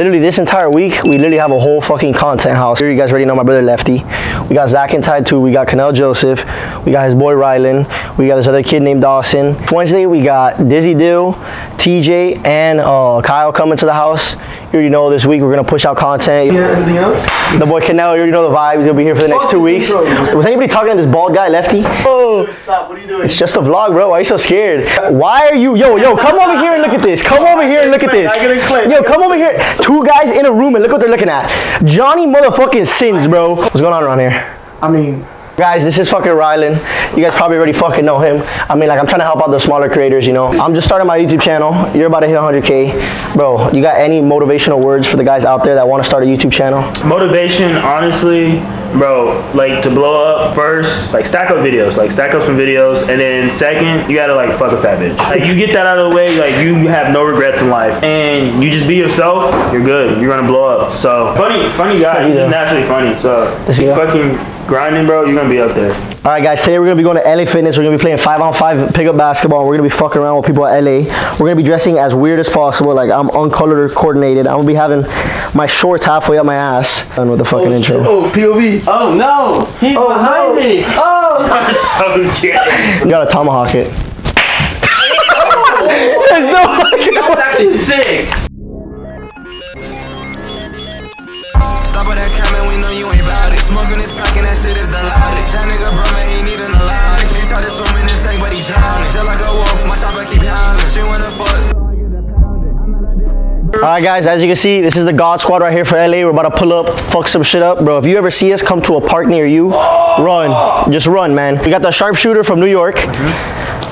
literally this entire week, we literally have a whole fucking content house. Here you guys already know my brother Lefty. We got Zach and Ty too. We got Kanel Joseph. We got his boy Rylan. We got this other kid named Dawson. Wednesday we got Dizzy Dill, TJ, and uh, Kyle coming to the house. You already know this week we're gonna push out content. Yeah, anything else? The boy Kanel, you already know the vibe. He's gonna be here for the next two weeks. intro. Was anybody talking to this bald guy, Lefty? Oh. Stop, what are you doing? It's just a vlog, bro. Why are you so scared? Why are you, yo, yo, come over here and look at this. Come over here and look at this. I can explain. Yo, come over here. Two guys in a room and look what they're looking at. Johnny motherfucking sins, bro. What's going on around here? I mean, Guys, this is fucking Rylan. You guys probably already fucking know him. I mean, like, I'm trying to help out the smaller creators, you know. I'm just starting my YouTube channel. You're about to hit 100K. Bro, you got any motivational words for the guys out there that want to start a YouTube channel? Motivation, honestly, bro, like to blow up first, like stack up videos, like stack up some videos, and then second, you gotta like fuck a fat bitch. Like you get that out of the way, like you have no regrets in life, and you just be yourself, you're good. You're gonna blow up. So funny, funny guy. He's naturally funny. So keep fucking grinding, bro. You're gonna be up there. All right, guys. Today we're gonna be going to LA Fitness. We're gonna be playing five on five pickup basketball. We're gonna be fucking around with people at LA. We're gonna be dressing as weird as possible. Like I'm uncolor coordinated. I'm gonna be having my shorts halfway up my ass. Done with the fucking oh, intro. oh, POV. Oh no! He's Oh, behind no. me! Oh! I'm so gay. You gotta tomahawk it. There's no fucking. That was actually sick! This that shit is the loudest. That nigga bro, man, he need an allowance. He tried to swim in the tank, but he drowning. Just like a wolf, my chopper keep howling. She wanna fuck. All right, guys. As you can see, this is the God Squad right here for LA. We're about to pull up, fuck some shit up, bro. If you ever see us come to a park near you, run. Just run, man. We got the sharpshooter from New York.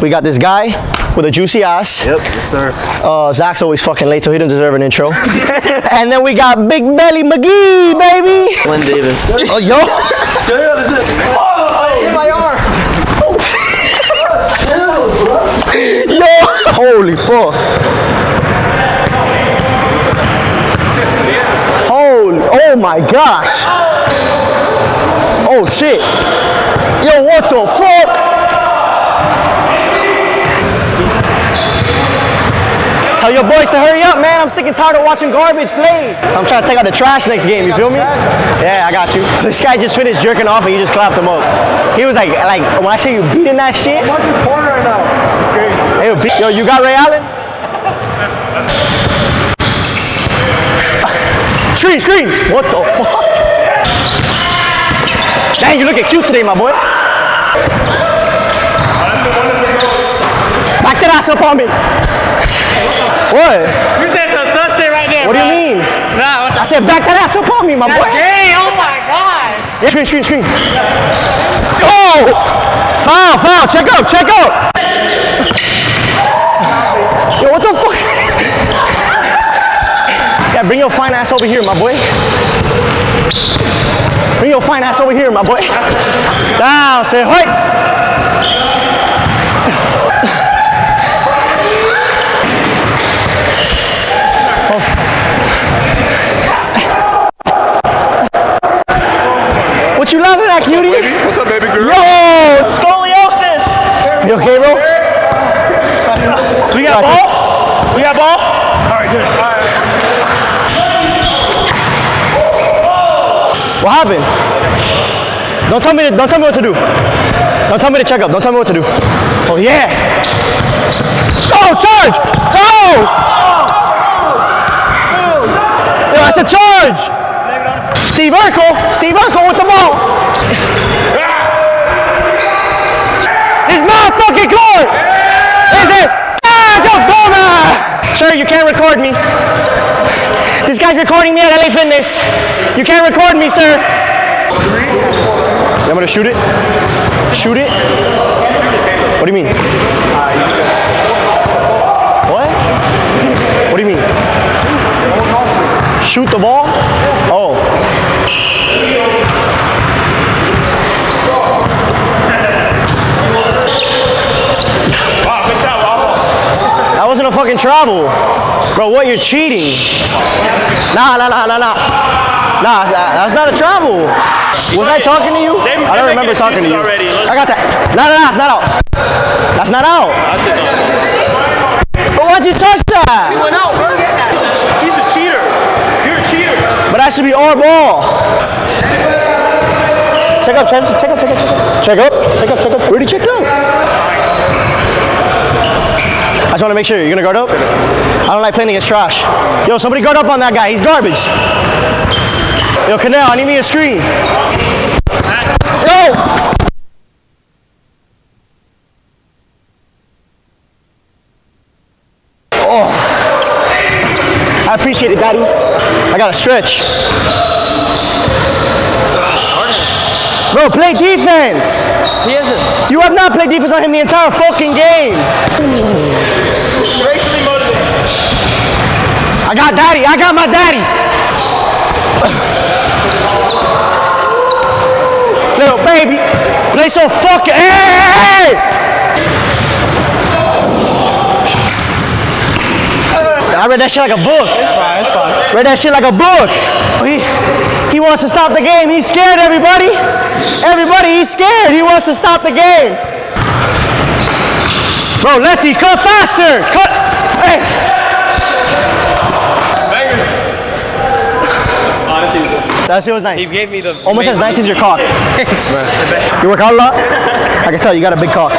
We got this guy with a juicy ass. Yep, yes sir. Uh, Zach's always fucking late, so he doesn't deserve an intro. and then we got Big Belly McGee, baby. Glenn Davis. Oh, yo. Yo, holy fuck. Holy, oh my gosh. Oh shit. Yo, what the fuck? Tell your boys to hurry up, man. I'm sick and tired of watching garbage play. I'm trying to take out the trash next game. You feel me? Yeah, I got you. This guy just finished jerking off and you just clapped him up. He was like, like when I say you beating that shit. Porn right now. Hey, Yo, you got Ray Allen? Screen, screen. What the fuck? Dang, you looking cute today, my boy. Back that ass up on me. What? You said some sus shit right there, What do you mean? Nah, I said back that ass up on me, my That's boy. gay. Oh my god. Yeah, screen, screen, screen. Oh! Foul, foul. Check out, check out. Yo, what the fuck? Yeah, bring your fine ass over here, my boy. Bring your fine ass over here, my boy. Down, say hi. What you laughing at, cutie? What's up, baby girl? Yo, scoliosis. You okay, bro? We got ball? We got ball? Alright, good. Alright. What happened? Don't tell me. To, don't tell me what to do. Don't tell me to check up. Don't tell me what to do. Oh yeah. Go charge. Go. Yo, that's a charge. Steve Urkel. Steve Urkel with the ball. His motherfucking. Is it? Ah, Joe Goma. Sir, you can't record me. This guy's recording me at LA Fitness. You can't record me, sir. I'm gonna shoot it? Shoot it? What do you mean? What? What do you mean? Shoot the ball? Oh. Wow, good job, Waffle. That wasn't a fucking travel. Bro, what? You're cheating. Nah, nah, nah, nah, nah. Nah, that's- that's not a travel. Was I talking to you? I don't remember talking to you. I got that. No, no, no, that's not out. That's not out. That's it, though. But why'd you touch that? He went out, bro. He's a cheater. You're a cheater. But that should be our ball. Check up, check up, check up, check up, check up. Check up, check up, check up. Already checked out. Just want to make sure. You're going to guard up? I don't like playing against trash. Yo, somebody guard up on that guy. He's garbage. Yo, Kanel, I need me a screen. Yo! Oh. I appreciate it, Daddy. I got to stretch. Bro, play defense. He isn't. You have not played defense on him the entire fucking game. Racially motivated. I got daddy. I got my daddy. Little baby, play so fucking. Hey! I read that shit like a book. Read that shit like a book. He, he wants to stop the game. He's scared, everybody. Everybody, he's scared. He wants to stop the game. Bro, Lefty, cut faster. Cut. Hey. That shit was nice. He gave me the Almost as nice as your cock. you work out a lot? I can tell you got a big cock.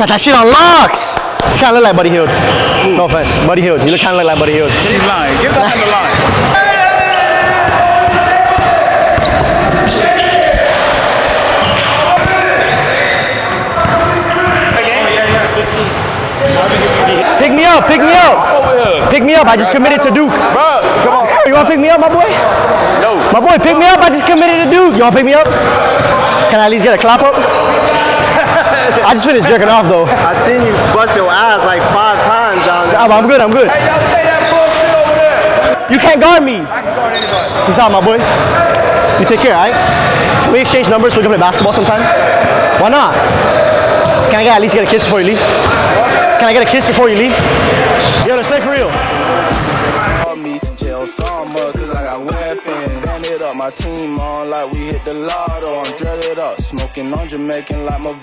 Got that shit on locks. You kind of look like Buddy Hield. No offense. Buddy Hield. You look kind of look like Buddy Hield. He's lying. Give that man the line. Pick me up. Pick me up. Pick me up. I just committed to Duke. Bro, come on. You want to pick me up, my boy? No. My boy, pick me up. I just committed to Duke. You want to pick me up? Can I at least get a clap up? I just finished jerking off though. I seen you bust your ass like five times down there. I'm, I'm good. I'm good. Hey, y'all say that bullshit over there. You can't guard me. I can guard anybody. Peace out, my boy. You take care, alright? Can we exchange numbers so we can play basketball sometime? Why not? Can I get at least get a kiss before you leave? Can I get a kiss before you leave? Yo, let's play for real. Call me jail summer, cause I got weapons. Ran it up, my team on like we hit the lotto. I'm dreaded up, smoking on Jamaican like my